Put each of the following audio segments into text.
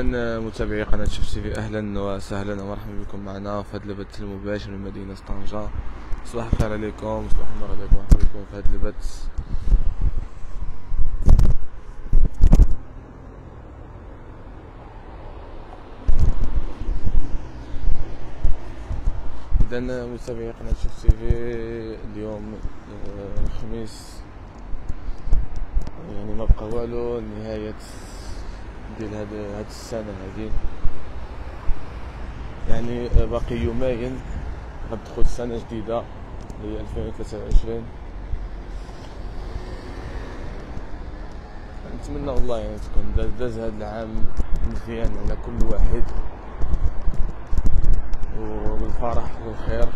اذا متابعي قناة شفت تي في أهلا وسهلا ومرحبا بكم معنا في هذا البث المباشر من مدينة طنجة. صباح الخير عليكم صباح النور عليكم مرحبا بكم في هذا البث. اذا متابعي قناة شفت تي في اليوم آه، الخميس. يعني ما بقى والو نهاية ديال هاد هاد السنة هادي. يعني باقي يومين غتدخل سنه جديدة هي 2023 نتمنى والله يعني تكون داز هاد العام مزيان على كل واحد وبالفرح والخير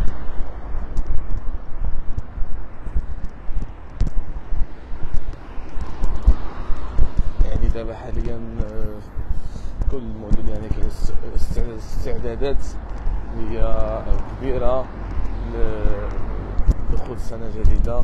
يعني دابا حاليا آه، كل المدن يعني كاين استعدادات هي كبيرة لدخول سنة جديدة.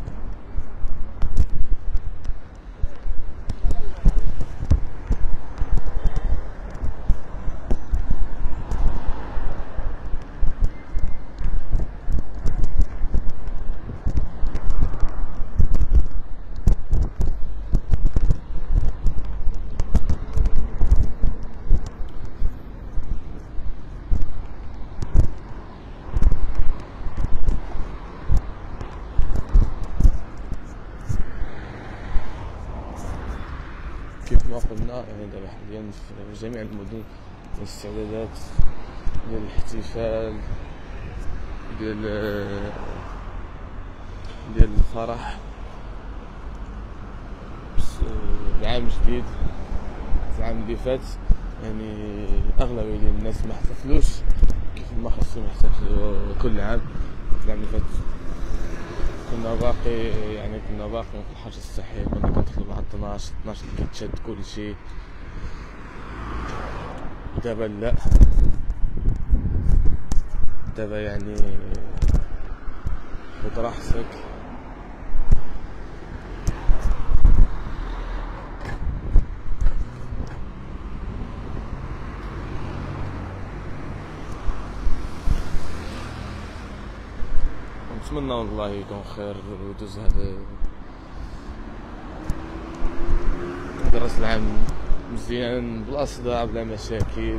كيف ما قلنا دابا حاليا في جميع المدن الاستعدادات ديال الاحتفال ديال ديال الفرح. العام جديد العام اللي فات يعني ديال الناس ما احتفلوش كيف ما خاصهم يحتفلوا كل عام. العام اللي فات كنا باقي يعني كنا باقي في الحجر الصحي كنا كندخلو مع 12 12 كيتشد كلشي دابا لا. دابا يعني خد راحتك نتمنى والله يكون خير ويدوز هذا. درس العام مزيان بلا صداع بلا مشاكل.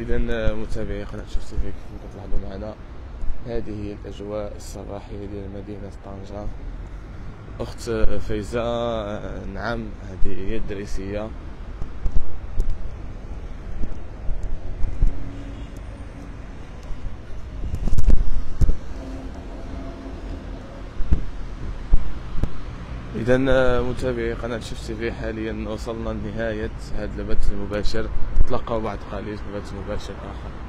إذا متابعي قناة شفت فيك كيف كتلاحظوا معنا. هذه هي الأجواء الصباحية ديال مدينة طنجة. أخت فايزة نعم هذه هي الدريسيه إذا متابعي قناة شفت في حاليا وصلنا لنهاية هذا البث المباشر. تلقوا بعد قليل في بث مباشر آخر.